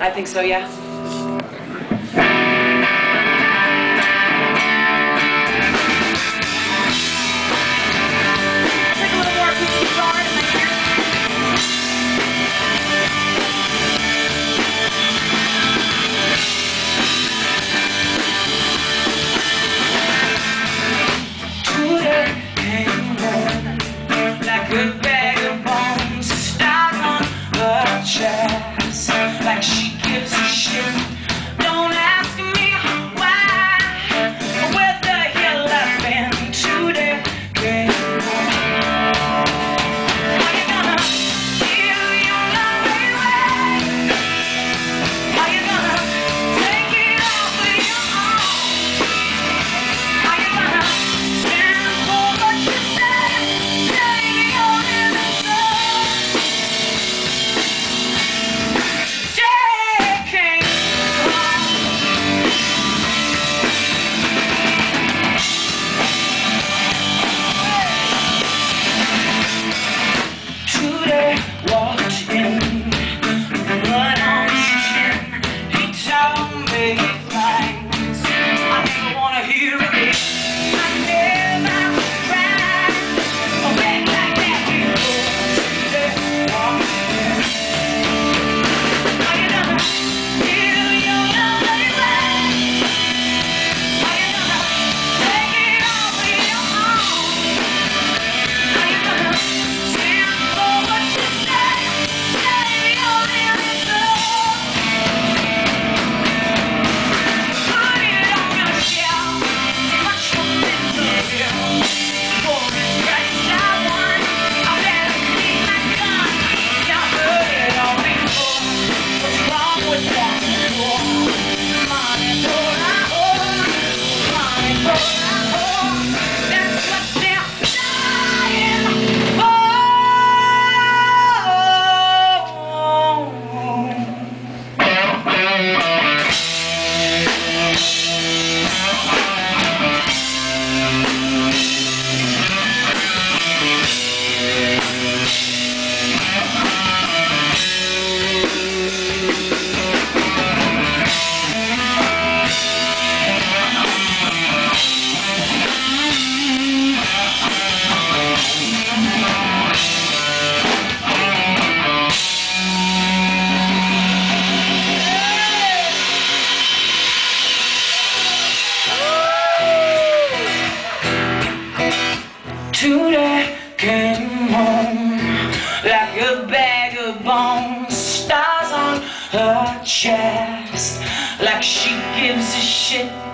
I think so, yeah. Walk today came home like a bag of bones, stars on her chest, like she gives a shit.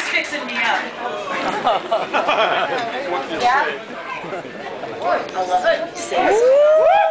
He's fixing me up. yeah? I.